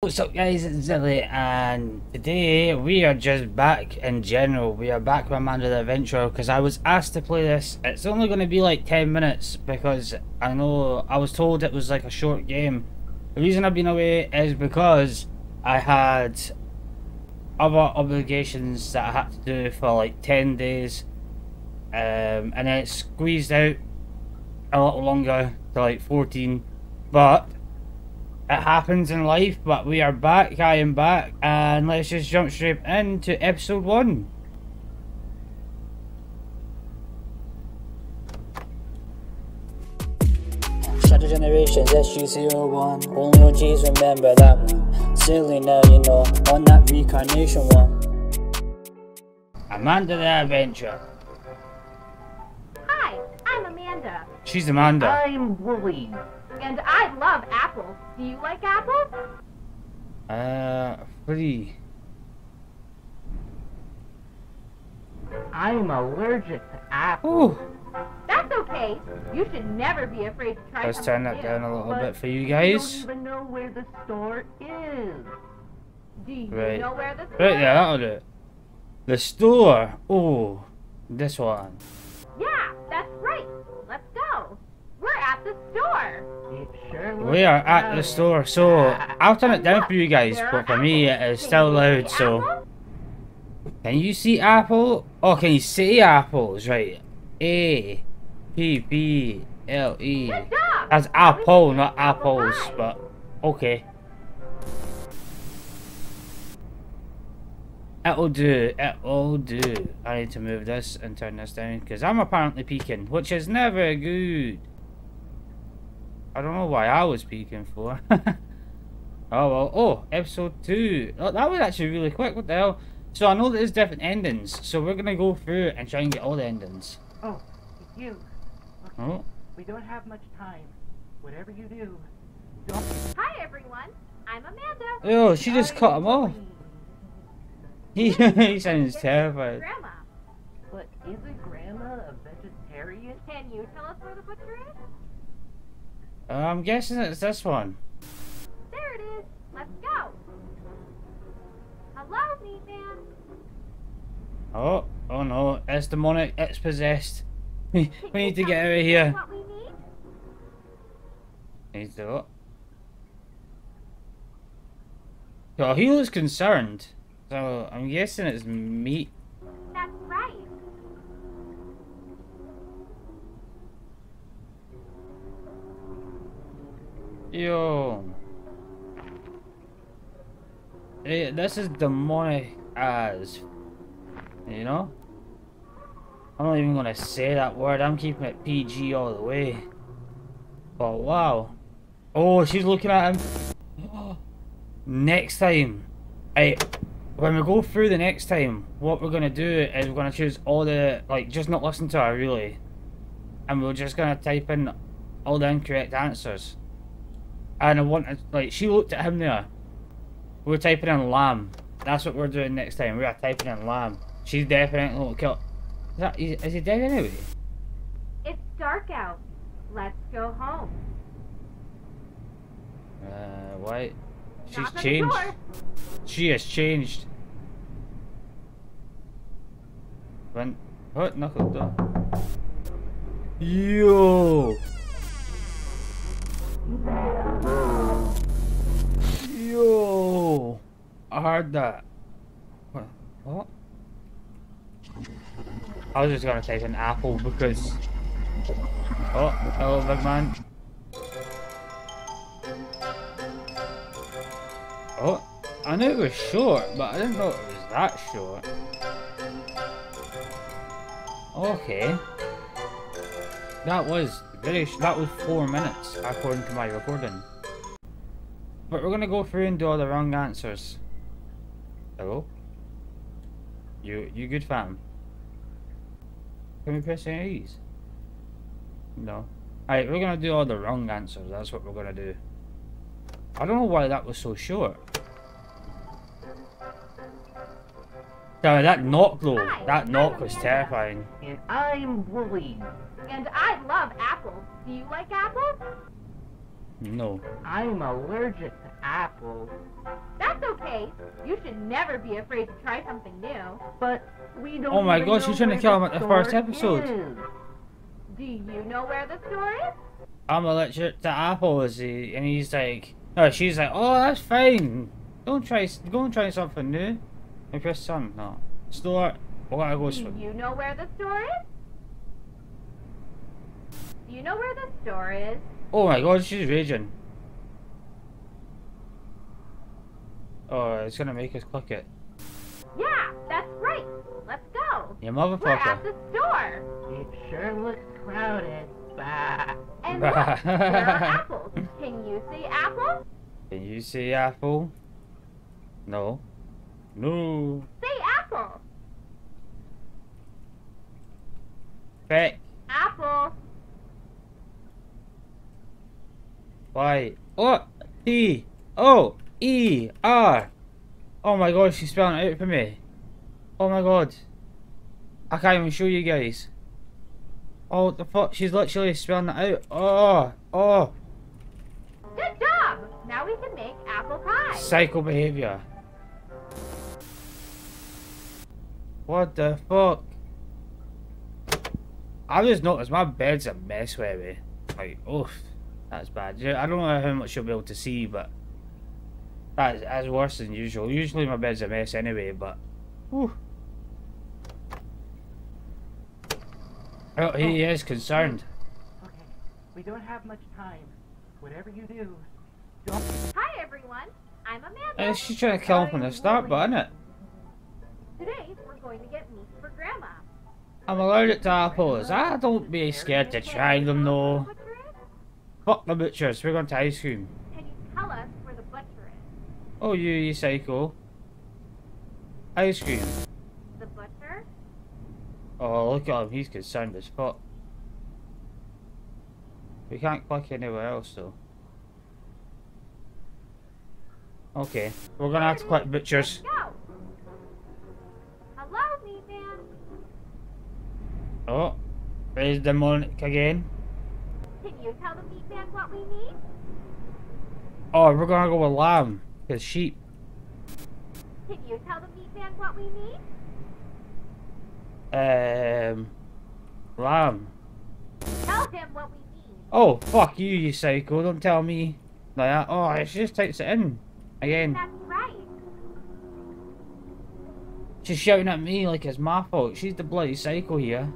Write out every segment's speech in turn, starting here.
What's up guys, it's Zilly and today we are just back in general. We are back with Amanda the Adventurer because I was asked to play this. It's only going to be like 10 minutes because I know I was told it was like a short game. The reason I've been away is because I had other obligations that I had to do for like 10 days um, and then it squeezed out a little longer to like 14 but it happens in life, but we are back, I am back, and let's just jump straight into episode one. Shadow Generationz SG01 Only OGs remember that one Silly now you know On that reincarnation one Amanda the Adventure. Hi, I'm Amanda, She's Amanda. I'm Wooly. And I love apples. Do you like apples? Uh, free. I'm allergic to apples. Ooh, That's okay. You should never be afraid to try let's turn that new. down a little But bit for you I guys. don't even know where the store is. Do you Right. know where this Right there, that'll do it. The store. Oh, this one. Yeah, that's right. Let's go. We're at the store. Sure We are at the store, so I'll turn it down for you guys, but for me it is still loud, so. Can you see apple? Oh, can you see apples? Right. A P B L E. That's apple, not apples, but okay. It'll do, it'll do. I need to move this and turn this down because I'm apparently peeking, which is never good. I don't know why I was peeking for. oh well, oh, episode 2. Oh, that was actually really quick, what the hell? So I know there's different endings, so we're gonna go through and try and get all the endings. Oh, you. Oh, We don't have much time. Whatever you do, Hi everyone. I'm Amanda. oh she just I'm cut him off. He, he sounds terrified. Grandma, But isn't Grandma a vegetarian? can you tell us where the butcher is? I'm guessing it's this one. There it is. Let's go. Hello, meat man. Oh, oh no, it's demonic, it's possessed. we need to get out of here. What we need? To. Oh, he looks concerned. So I'm guessing it's meat. Yo. Eh, this is demonic as. You know? I'm not even gonna say that word. I'm keeping it PG all the way. But wow. Oh, she's looking at him. next time. I when we go through the next time, what we're gonna do is we're gonna choose all the like just not listen to her really. And we're just gonna type in all the incorrect answers. And I wanted like she looked at him there. We We're typing in lamb. That's what we're doing next time. We are typing in lamb. She's definitely gonna kill. Is, that, is, is he dead anyway? It's dark out. Let's go home. Uh, why? She's Knock on the changed. She has changed. When what knock on the door? Yo. Heard that. What? What? I was just gonna take an apple because. Oh, hello, big man. Oh, I knew it was short, but I didn't know it was that short. Okay. That was very that was four minutes according to my recording. But we're gonna go through and do all the wrong answers. Hello? You you good fam? Can we press any of these? No. Alright, we're gonna do all the wrong answers, that's what we're gonna do. I don't know why that was so short. Sorry, that knock though, Hi, that knock was terrifying. And I'm Wooly. And I love apples. Do you like apples? No. I'm allergic to apples. That's okay. You should never be afraid to try something new. But we don't Oh my even gosh, know you're trying to kill him at the first episode. is. Do you know where the store is? I'm allergic to apples, he- and he's like, no, she's like, oh, that's fine. Don't try, s- go and try something new. And press some, no. Store, we gotta go. Do you know where the store is? Do you know where the store is? Oh my god, she's raging. Oh, it's gonna make us click it. Yeah, that's right. Let's go. You We're at motherfucker. the store. It sure looks crowded. Bah. And look, there are apples. Can you see apple? Can you see apple? No. No. Say apple. Beck. Apple. Y. O. T. O. E. R. Oh my god, she's spelling it out for me. Oh my god. I can't even show you guys. Oh, the fuck? She's literally spelling it out. Oh. Oh. Good job. Now we can make apple pie. Psycho behavior. What the fuck? I just noticed my bed's a mess me. Like, oof, that's bad. Yeah, I don't know how much you'll be able to see, but that's, that's worse than usual. Usually my bed's a mess anyway, but. Whew. Oh, he is concerned. Okay, we don't have much time. Whatever you do, Hi everyone. I'm Amanda. Uh, she's trying to kill him from the start, but isn't it? Today we're going to get meat for Grandma. I'm allergic to apples. I don't be scared to try them though. Fuck the butchers, we're going to ice cream. Can you tell us where the butcher is? Oh, you, you psycho. Ice cream. The butcher? Oh, look at him, he's concerned as fuck. We can't click anywhere else though. Okay, we're gonna have to click butchers. Go. Hello, meat man. Oh, there's demonic again. Can you tell the meat man what we need? Oh, we're gonna go with lamb, cause sheep. Can you tell the meat man what we need? Um, lamb. Tell him what we need. Oh, fuck you, you psycho! Don't tell me like that. Oh, she just takes it in again. That's right. She's shouting at me like it's my fault. She's the bloody psycho here.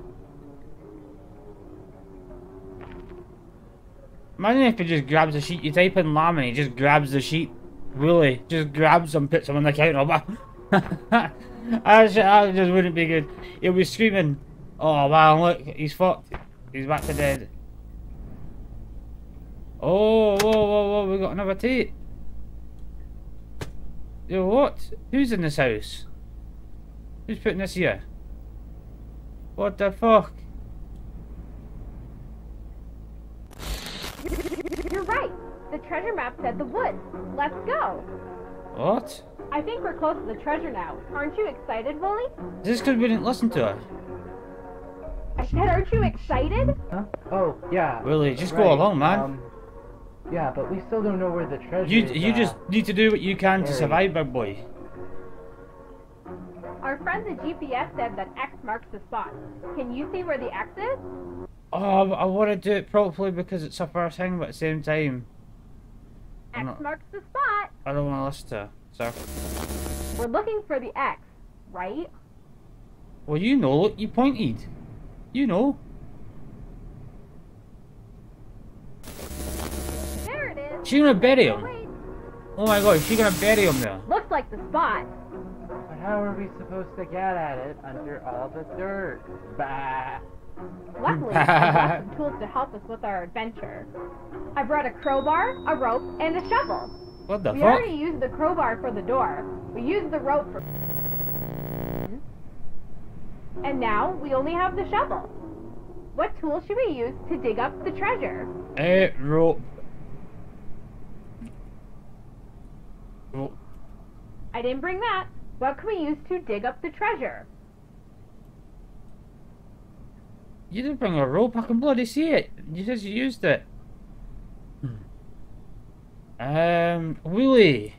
Imagine if he just grabs the sheet. You type in lamb and he just grabs the sheet. Really, just grabs them, puts them on the counter. I just, wouldn't be good. He'll be screaming. Oh man, look, he's fucked. He's back to dead. Oh, whoa, whoa, whoa, we got another Tate. Yo, what? Who's in this house? Who's putting this here? What the fuck? You're right. The treasure map said the woods. Let's go. What? I think we're close to the treasure now. Aren't you excited, Wooly? Is this because we didn't listen to her? I said, aren't you excited? Huh? Oh, yeah. Willie, just right, go along, man. Um, yeah, but we still don't know where the treasure you is. you uh, just need to do what you can to survive, big boy. Our friend the GPS said that X marks the spot. Can you see where the X is? Oh, I want to do it properly because it's a first thing, but at the same time, I'm X not- marks the spot. I don't want to listen to her. So, We're looking for the X, right? well, you know, look, you pointed. You know. There it is. She's gonna bury him. Wait, Oh my god, she's gonna bury him there. looks like the spot. But how are we supposed to get at it under all the dirt? Bah. Luckily, I brought some tools to help us with our adventure. I brought a crowbar, a rope, and a shovel. What the we fuck? already used the crowbar for the door. We used the rope for. And now we only have the shovel. What tool should we use to dig up the treasure? A rope. Rope. I didn't bring that. What can we use to dig up the treasure? You didn't bring a rope, I can bloody see it. You just used it. Um, Willie.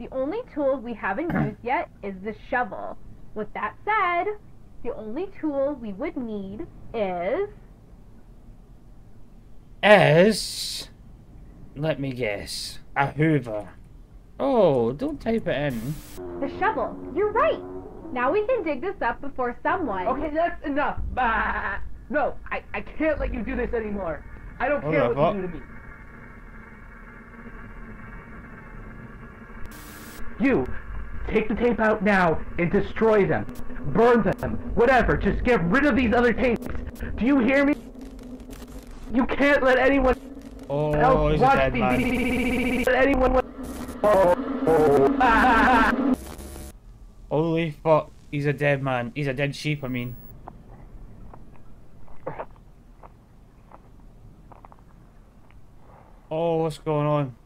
The only tool we haven't used yet is the shovel. With that said, the only tool we would need is Is let me guess. A Hoover. Oh, don't type it in. the shovel. You're right. Now we can dig this up before someone. Okay, that's enough. Bah. No, I, I can't let you do this anymore. I don't What care the what fuck? you do to me. You, take the tape out now and destroy them. Burn them. Whatever. Just get rid of these other tapes. Do you hear me? You can't let anyone Oh, else he's a watch dead man. these. Let anyone. Holy fuck, he's a dead man. He's a dead sheep, I mean. Oh, what's going on?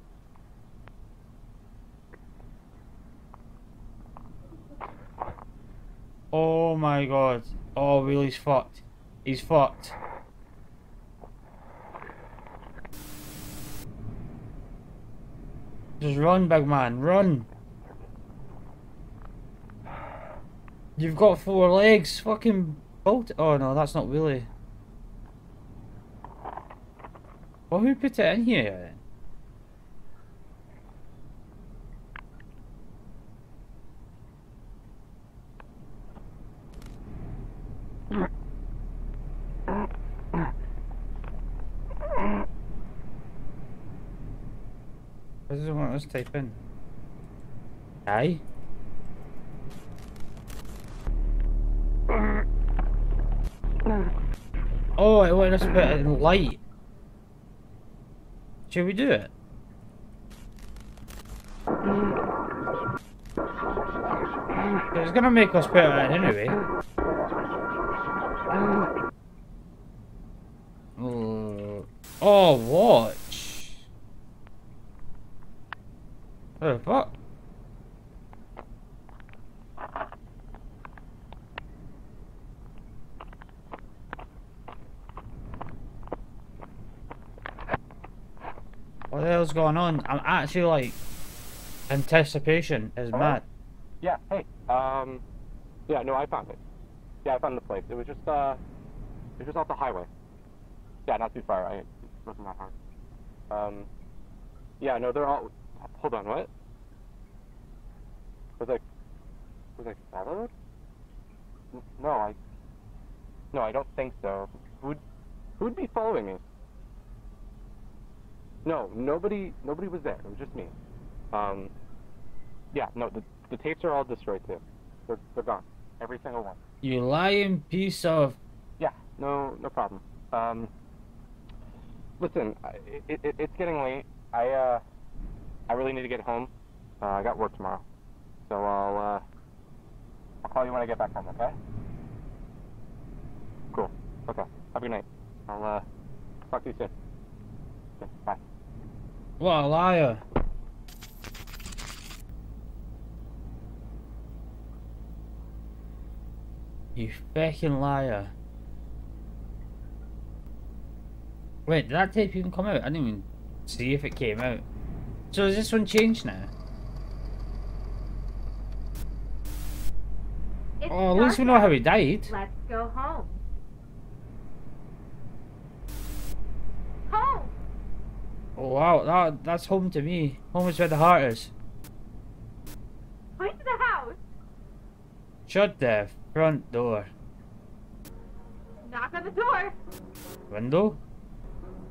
Oh my god. Oh, Willie's fucked. He's fucked. Just run, big man, run. You've got four legs, fucking bolt. Oh no, that's not Willie. Well, who put it in here What does it want us to type in? Aye? Oh, it wanted us to put it in light. Should we do it? It's gonna make us put it in anyway. Oh, watch. What the fuck? What the hell's going on? I'm actually like anticipation is Hello? mad. Yeah, hey. Um, yeah, no, I found it. Yeah, I found the place. It was just, uh, it was just off the highway. Yeah, not too far. I, it wasn't that hard. Um, yeah, no, they're all, hold on, what? Was I, was I followed? N- No, I, no, I don't think so. Who'd, who'd be following me? No, nobody, nobody was there. It was just me. Um, yeah, no, the, the tapes are all destroyed too. They're, they're gone. Every single one. You lying piece of. Yeah, no, no problem. Um, listen, I- it, it, it's getting late. I, uh, I really need to get home. Uh, I got work tomorrow. So I'll, uh, I'll call you when I get back home, okay? Cool. Okay. Have a good night. I'll, uh, talk to you soon. Okay, bye. What a liar. You fucking liar. Wait, did that tape even come out? I didn't even see if it came out. So is this one changed now? It's Oh, at least we know how he died. Let's go home. Home. Oh wow, that that's home to me. Home is where the heart is. Point to the house. Shut the front door. Knock on the door. Window?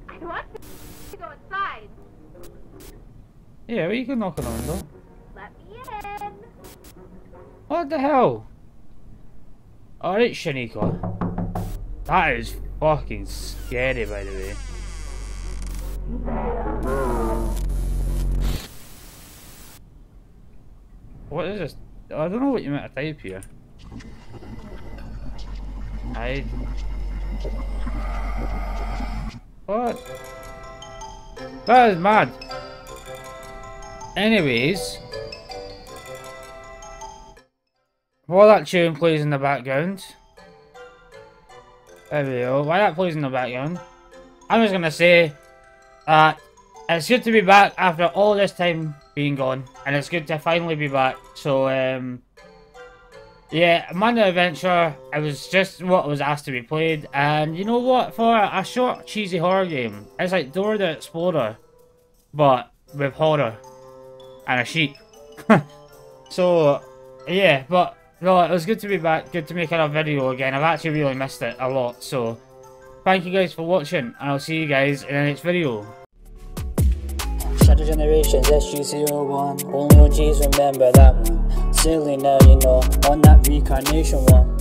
I want to go inside. Yeah, well, you can knock on the window. Let me in. What the hell? Oh, Alright, Shaniqua. That is fucking scary, by the way. What is this? I don't know what you meant to type here. I. What? That is mad. Anyways. While that tune plays in the background. There we go. While that plays in the background. I'm just gonna say. uh, it's good to be back after all this time being gone, and it's good to finally be back. So, um, yeah, Monday Adventure, it was just what was asked to be played, and you know what? For a short, cheesy horror game, it's like Dora the Explorer, but with horror and a sheep. so, yeah, but no, it was good to be back, good to make another video again. I've actually really missed it a lot, so thank you guys for watching, and I'll see you guys in the next video. Shadow Generationz SG01 Only OGs remember that one Silly now you know On that reincarnation one